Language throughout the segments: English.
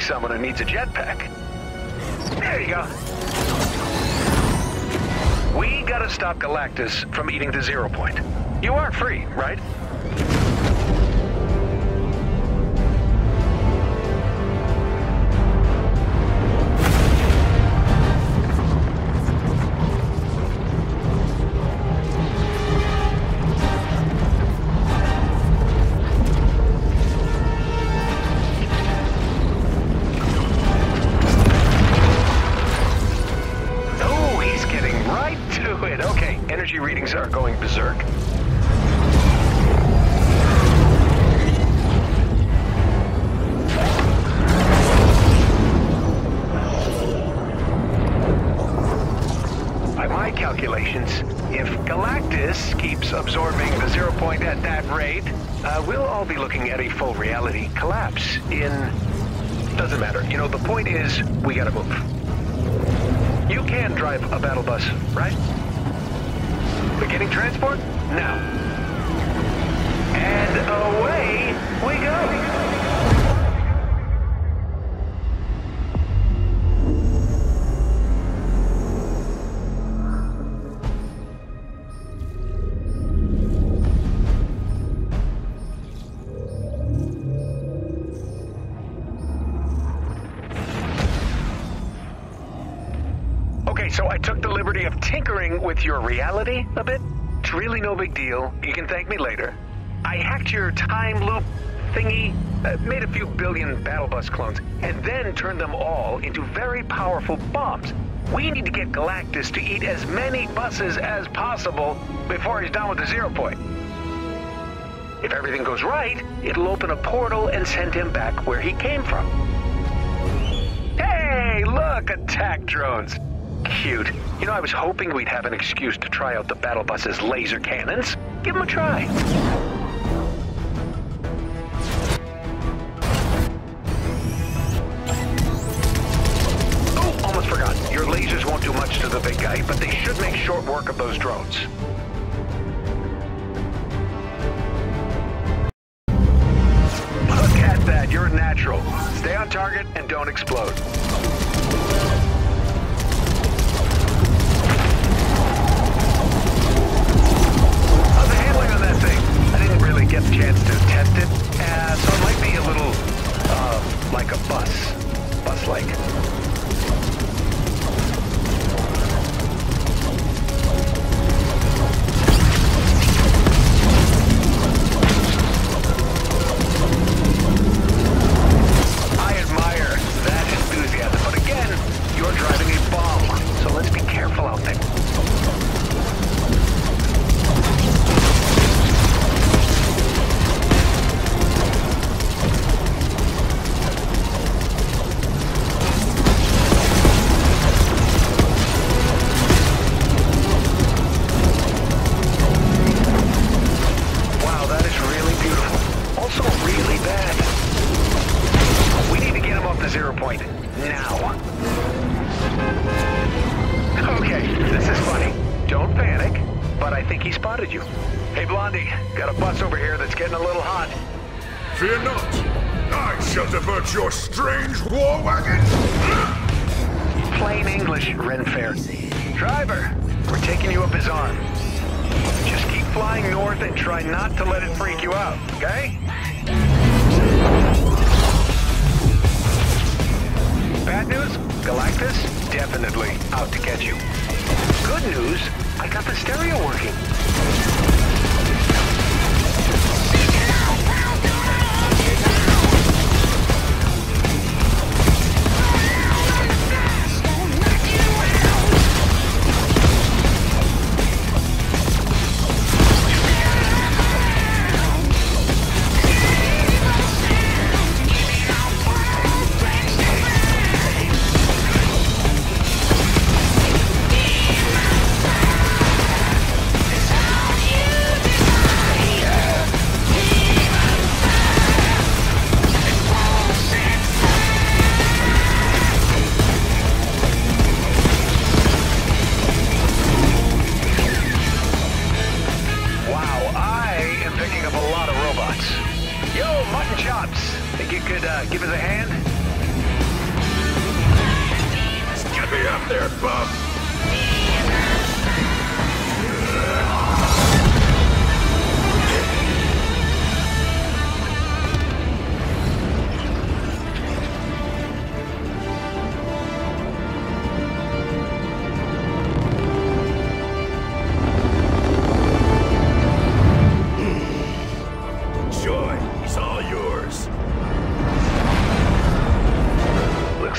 like someone who needs a jetpack. There you go. We gotta stop Galactus from eating the zero point. You are free, right? Calculations, if Galactus keeps absorbing the zero point at that rate, uh, we'll all be looking at a full reality collapse in... Doesn't matter. You know, the point is, we gotta move. You can drive a battle bus, right? Beginning transport? Now. So I took the liberty of tinkering with your reality a bit. It's really no big deal. You can thank me later. I hacked your time loop thingy, uh, made a few billion battle bus clones, and then turned them all into very powerful bombs. We need to get Galactus to eat as many buses as possible before he's done with the zero point. If everything goes right, it'll open a portal and send him back where he came from. Hey, look, attack drones. Cute. You know, I was hoping we'd have an excuse to try out the battle bus's laser cannons. Give them a try. Oh, almost forgot. Your lasers won't do much to the big guy, but they should make short work of those drones. Fear not. I shall divert your strange war wagon. Plain English, Renfair. Driver, we're taking you up his arm. Just keep flying north and try not to let it freak you out, okay? Bad news? Galactus? Definitely out to get you. Good news? I got the stereo working.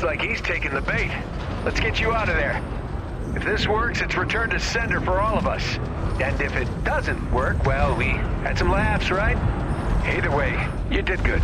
Looks like he's taking the bait. Let's get you out of there. If this works, it's return to sender for all of us. And if it doesn't work, well, we had some laughs, right? Either way, you did good.